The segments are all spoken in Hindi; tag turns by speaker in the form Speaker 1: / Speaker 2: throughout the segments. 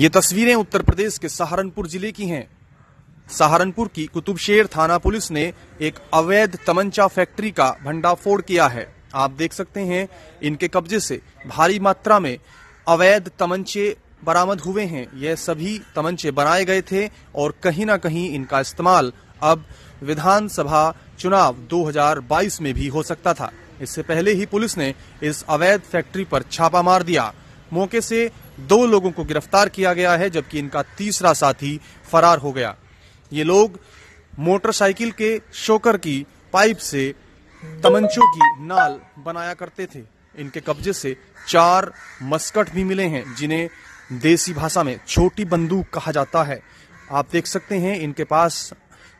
Speaker 1: ये तस्वीरें उत्तर प्रदेश के सहारनपुर ज़िले की हैं। सहारनपुर की कुतुबशेर थाना पुलिस ने एक अवैध तमंचा फैक्ट्री का भंडाफोड़ किया है। आप देख सकते हैं, इनके कब्जे से भारी मात्रा में अवैध तमंचे बरामद हुए हैं। यह सभी तमंचे बनाए गए थे और कहीं ना कहीं इनका इस्तेमाल अब विधानसभा चुनाव 2022 में भी हो सकता था। इससे पहले ही पुलिस ने इस अवैध फैक्ट्री पर छापा मार दिया। मौके से दो लोगों को गिरफ़्तार किया गया है, जबकि इनका तीसरा साथी फरार हो गया। ये लोग मोटरसाइकिल के शोकर की पाइप से तमंचों की नाल बनाया करते थे। इनके कब्जे से चार मस्कट भी मिले हैं, जिन्हें देसी भाषा में छोटी बंदूक कहा जाता है। आप देख सकते हैं इनके पास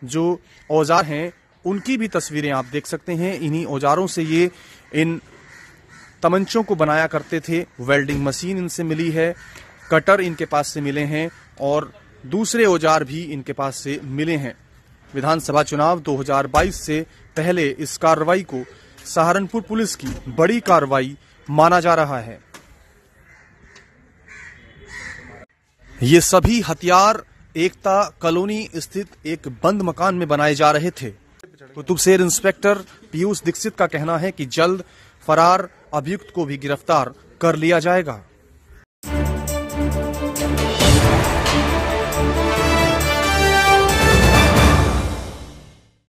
Speaker 1: जो औज़ार हैं, उनकी भी तस्वीरें आप देख सकते हैं। इन्हीं औजारों से ये इन तमंचों को बनाया करते थे। वेल्डिंग मशीन इनसे मिली है, कटर इनके पास से मिले हैं और दूसरे औज़ार भी इनके पास से मिले हैं। विधानसभा चुनाव 2022 से पहले इस कार्रवाई को सहारनपुर पुलिस की बड़ी कार्रवाई माना जा रहा है। ये सभी हथियार एकता कॉलोनी स्थित एक बंद मकान में बनाए जा रहे थे। कुतुबशेर इंस्पेक्टर पीयूष दीक्षित का कहना है कि जल्द फरार अभियुक्त को भी गिरफ़्तार कर लिया जाएगा।